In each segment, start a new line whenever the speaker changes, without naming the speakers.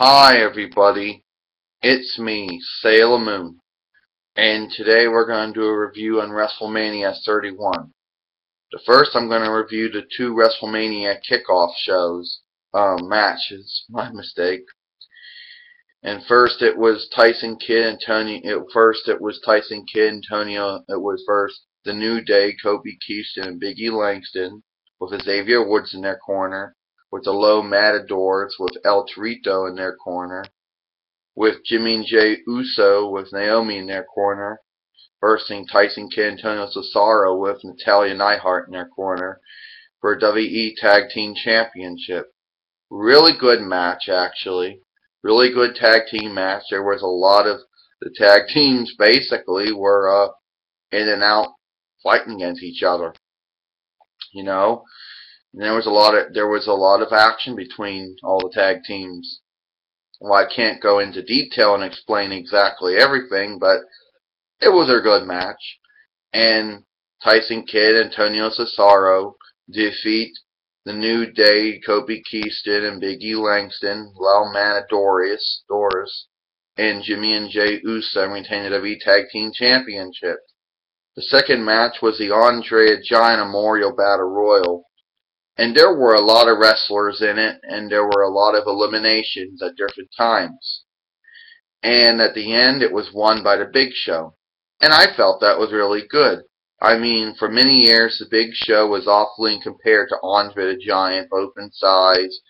Hi everybody, it's me, Sailor Moon, and today we're going to do a review on WrestleMania 31. The first I'm going to review the two WrestleMania kickoff shows, um, matches, my mistake. And first it was Tyson Kidd and Tony, it, first it was Tyson Kidd, and Antonio, it was first The New Day, Kofi Kingston and Biggie Langston, with Xavier Woods in their corner with the Los Matadores with El Torito in their corner, with Jimmy Jey Uso with Naomi in their corner, versing Tyson Kidd Antonio Cesaro with Natalya Neidhart in their corner for a WE Tag Team Championship. Really good match, actually. Really good tag team match. There was a lot of the tag teams basically were uh, in and out fighting against each other. You know, and there was a lot of there was a lot of action between all the tag teams. Well, I can't go into detail and explain exactly everything, but it was a good match. And Tyson Kidd, and Antonio Cesaro defeat the New Day, Kofi Kingston, and Biggie Langston, Lal Manadorius, Doris, and Jimmy and Jey Uso retain the WWE Tag Team Championship. The second match was the Andre Giant Memorial Battle Royal and there were a lot of wrestlers in it, and there were a lot of eliminations at different times. And at the end, it was won by the Big Show. And I felt that was really good. I mean, for many years, the Big Show was awfully compared to Andre the Giant, both in size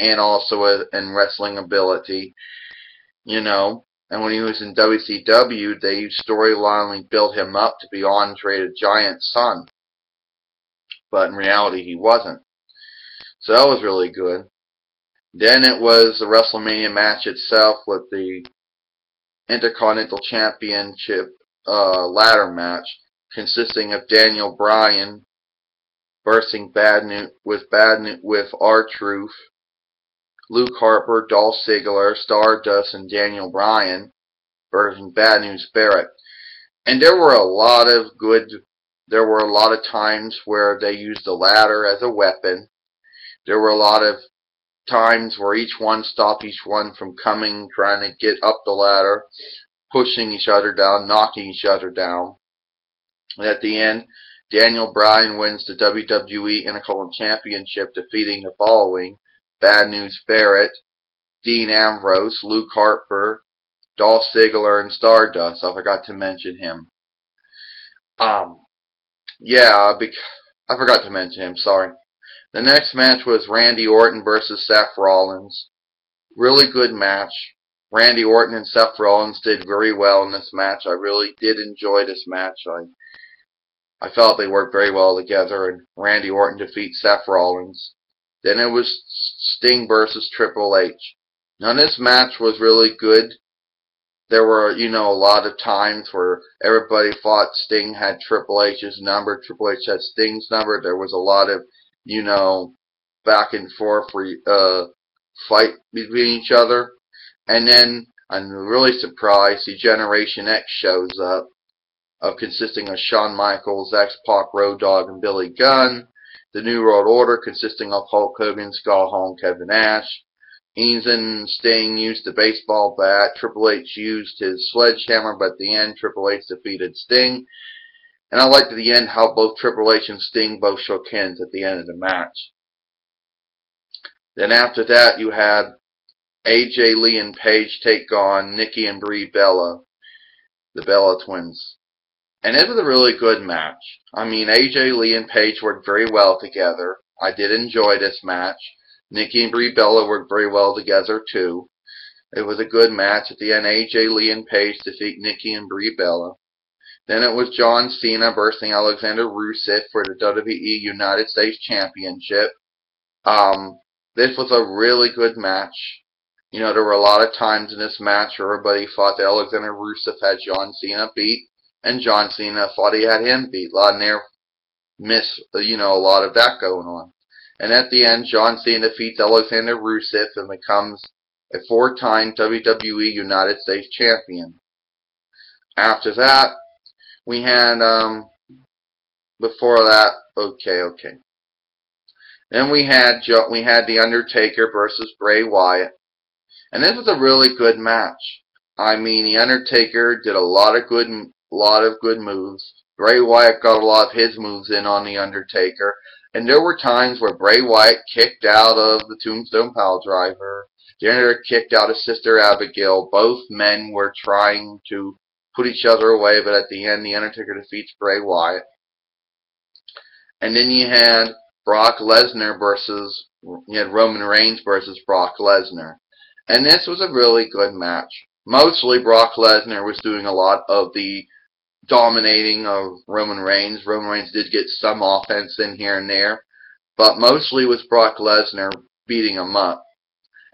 and also in wrestling ability. You know, and when he was in WCW, they storylinely built him up to be Andre the Giant's son. But in reality, he wasn't. So that was really good. Then it was the WrestleMania match itself with the Intercontinental Championship uh, ladder match consisting of Daniel Bryan versus Bad News with Bad News with R-Truth, Luke Harper, Dolph Ziggler, Stardust, and Daniel Bryan versus Bad News Barrett. And there were a lot of good. There were a lot of times where they used the ladder as a weapon there were a lot of times where each one stopped each one from coming, trying to get up the ladder, pushing each other down, knocking each other down. And at the end, Daniel Bryan wins the WWE Intercontinental Championship, defeating the following Bad News Barrett, Dean Ambrose, Luke Harper, Dolph Ziggler, and Stardust. I forgot to mention him. Um, yeah, I forgot to mention him. Sorry. The next match was Randy Orton versus Seth Rollins. Really good match. Randy Orton and Seth Rollins did very well in this match. I really did enjoy this match. I I felt they worked very well together, and Randy Orton defeats Seth Rollins. Then it was Sting versus Triple H. Now this match was really good. There were, you know, a lot of times where everybody thought Sting had Triple H's number, Triple H had Sting's number. There was a lot of you know, back and forth uh, fight between each other. And then I'm really surprised the Generation X shows up, uh, consisting of Shawn Michaels, X-Pac, Road Dogg, and Billy Gunn. The New World Order, consisting of Hulk Hogan, Scott Hall, Kevin Nash. Eames and Sting used the baseball bat. Triple H used his sledgehammer, but at the end, Triple H defeated Sting. And I liked at the end how both Triple H and Sting both shook hands at the end of the match. Then after that, you had AJ Lee and Paige take on Nikki and Brie Bella, the Bella twins. And it was a really good match. I mean, AJ Lee and Paige worked very well together. I did enjoy this match. Nikki and Brie Bella worked very well together too. It was a good match. At the end, AJ Lee and Paige defeat Nikki and Brie Bella. Then it was John Cena versus Alexander Rusev for the WWE United States Championship. Um, this was a really good match. You know, there were a lot of times in this match where everybody thought that Alexander Rusev had John Cena beat, and John Cena thought he had him beat. A lot of near miss, you know, a lot of that going on. And at the end, John Cena defeats Alexander Rusev and becomes a four-time WWE United States Champion. After that, we had um before that okay okay then we had we had the Undertaker versus Bray Wyatt And this was a really good match. I mean, The Undertaker did a lot of good, lot of good moves. Bray Wyatt got a lot of his moves in on The Undertaker. And there were times where Bray Wyatt kicked out of the Tombstone Piledriver. The Undertaker kicked out of sister Abigail. Both men were trying to put each other away, but at the end, The Undertaker defeats Bray Wyatt. And then you had Brock Lesnar versus, you had Roman Reigns versus Brock Lesnar. And this was a really good match. Mostly Brock Lesnar was doing a lot of the dominating of Roman Reigns. Roman Reigns did get some offense in here and there, but mostly was Brock Lesnar beating him up.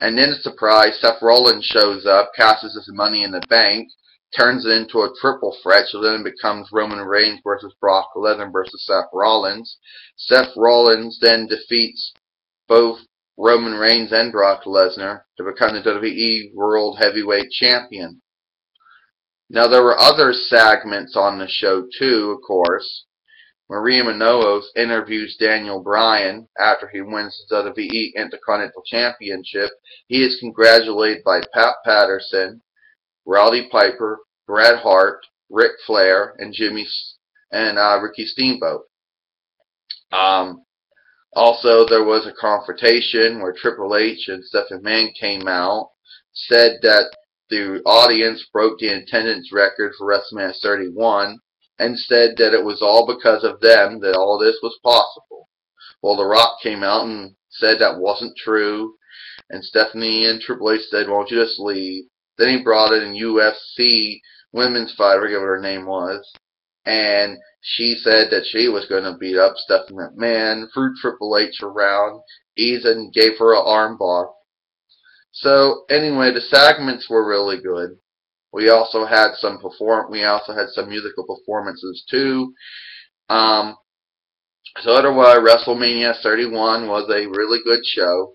And then surprise, Seth Rollins shows up, cashes his money in the bank, turns it into a triple threat, so then it becomes Roman Reigns versus Brock Lesnar versus Seth Rollins. Seth Rollins then defeats both Roman Reigns and Brock Lesnar to become the WWE World Heavyweight Champion. Now there were other segments on the show too, of course. Maria Menounos interviews Daniel Bryan after he wins the WWE Intercontinental Championship. He is congratulated by Pat Patterson, Roddy Piper, Bret Hart, Ric Flair, and Jimmy and uh, Ricky Steamboat. Um, also, there was a confrontation where Triple H and Stephanie McMahon came out, said that the audience broke the attendance record for WrestleMania 31, and said that it was all because of them that all this was possible. Well, The Rock came out and said that wasn't true, and Stephanie and Triple H said, won't you just leave? Then he brought in UFC women's fighter, forget what her name was, and she said that she was going to beat up Stephanie McMahon, threw Triple H around, even gave her an armbar. So anyway, the segments were really good. We also had some perform. We also had some musical performances too. Um, so otherwise, WrestleMania 31 was a really good show.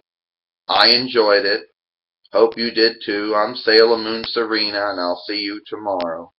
I enjoyed it. Hope you did too. I'm Sailor Moon Serena, and I'll see you tomorrow.